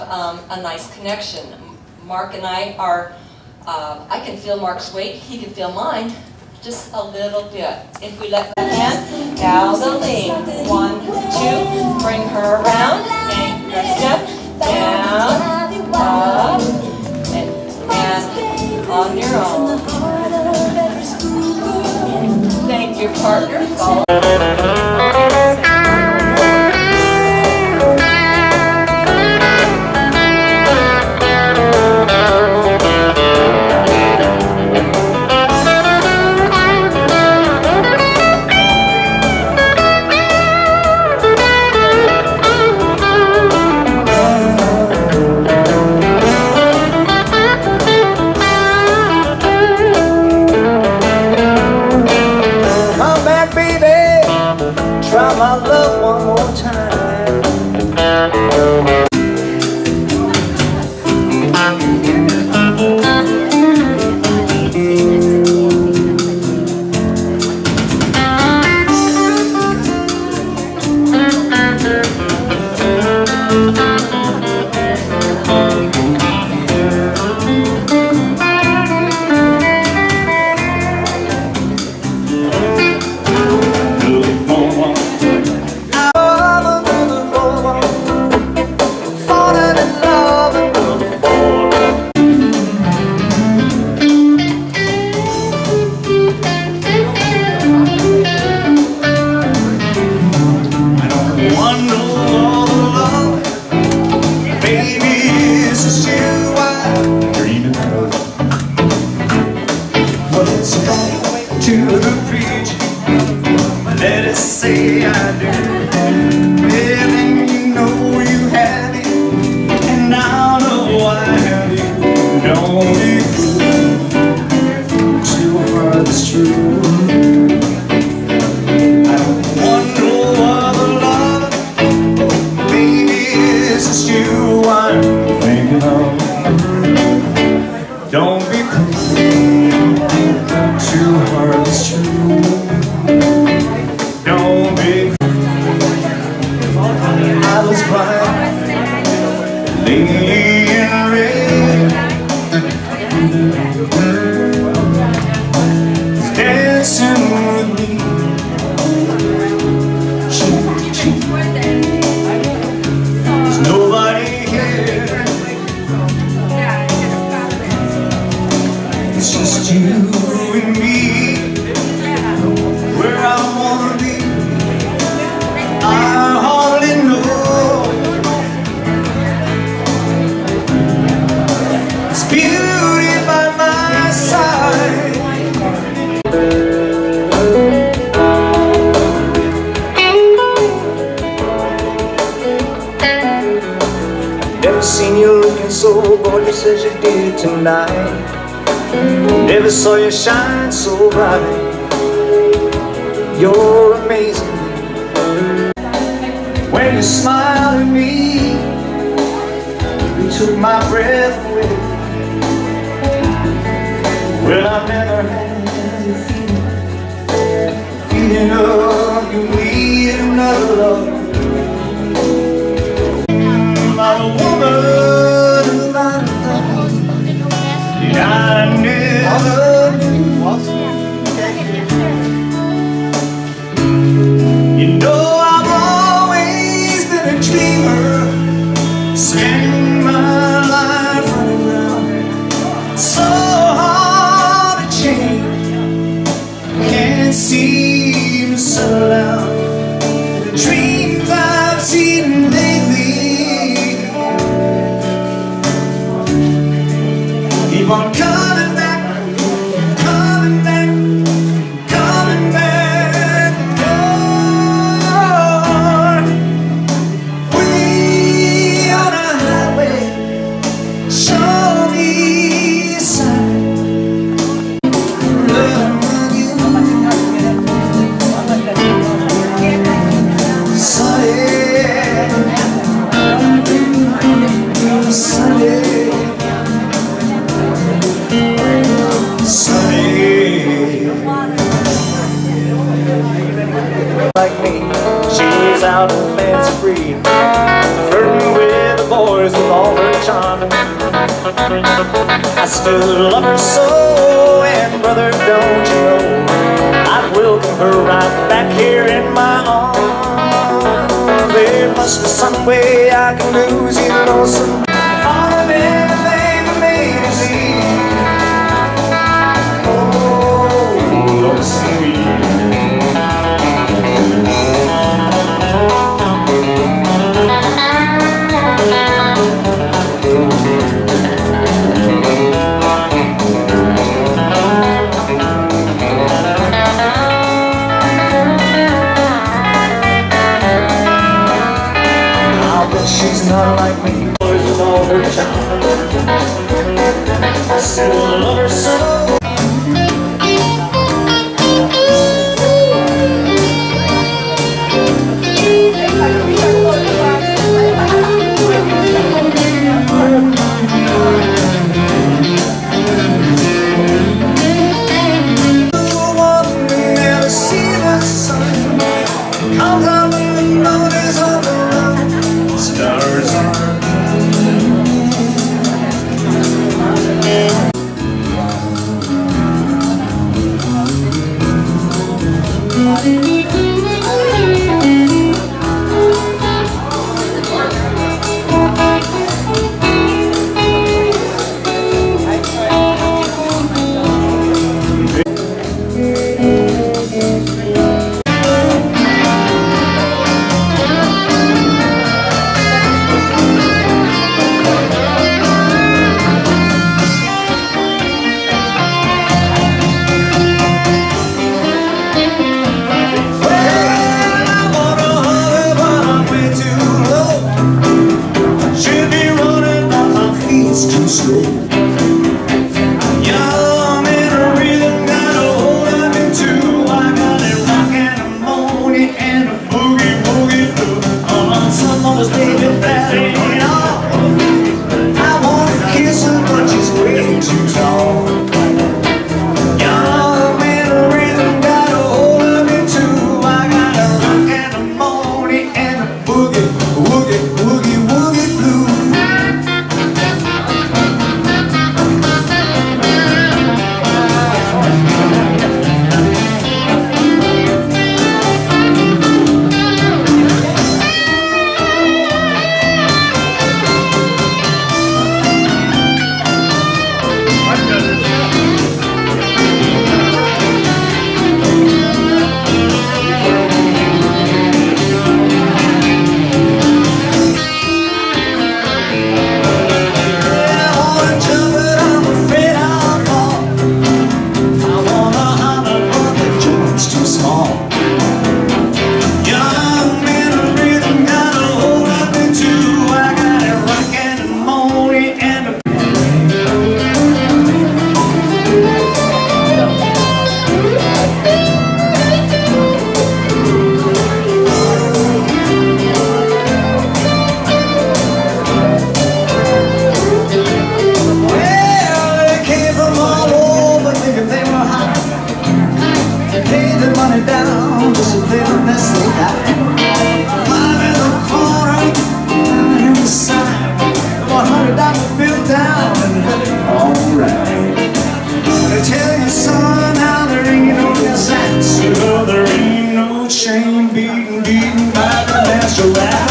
um, a nice connection. Marc and I are, uh, I can feel Marc's weight, he can feel mine, just a little bit. If we let the hand, down the lean. One, two, bring her around, and step, down, up, and, and on your own. Thank you, partner. Follow. Try my love one more time. Going to the preacher. Let us say I do. Well, then you know you have it, and I know I have you. Don't be fooled. Too hard it's true. I was blind Laying in red as you did tonight Never saw you shine so bright You're amazing when you smiled at me, you took my breath away. Well, I've never had the feeling, feeling of you need another love. So settle The dreams I've seen lately Keep on coming She's out and fancy free, flirting with the boys with all her charm. I still love her so, and brother, don't you know, I'd welcome her right back here in my arms. There must be some way I can lose you, lonesome. All Paid their money down just play the best they got. Five in the corner, nine in the side. The one hundred dollar bill down and alright. They tell you, son, how there ain't no disaster. There ain't no shame beating, beating by the master.